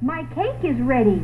My cake is ready.